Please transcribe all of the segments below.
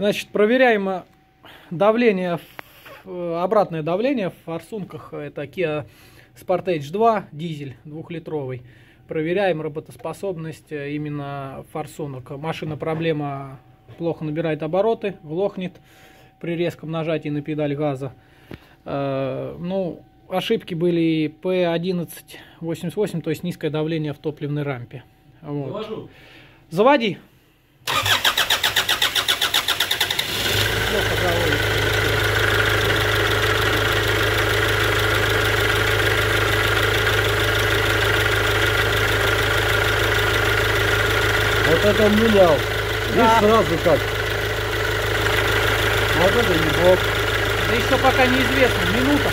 Значит, проверяем давление, обратное давление в форсунках. Это Kia Sportage 2, дизель двухлитровый. Проверяем работоспособность именно форсунок. Машина проблема плохо набирает обороты, глохнет при резком нажатии на педаль газа. Э, ну, ошибки были P1188, то есть низкое давление в топливной рампе. Вот. Завожу. Заводи. Вот это менял. Да. Здесь сразу как. Вот это не бог. Да еще пока неизвестно. Минута.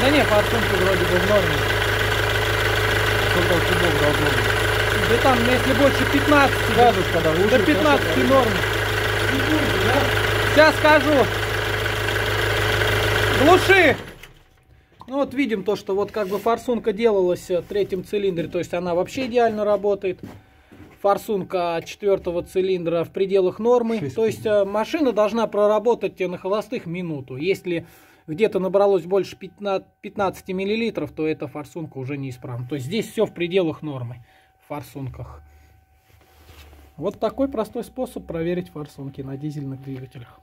Да не, по оценке вроде бы в норме. Сколько кубов должно быть? Да там, если больше 15, Скажешь, когда до 15 норм. Сейчас скажу. Глуши! Ну вот видим то, что вот как бы форсунка делалась в третьем цилиндре, то есть она вообще идеально работает. Форсунка четвертого цилиндра в пределах нормы. То есть э, машина должна проработать на холостых минуту. Если где-то набралось больше 15 миллилитров, то эта форсунка уже неисправна. То есть здесь все в пределах нормы в форсунках. Вот такой простой способ проверить форсунки на дизельных двигателях.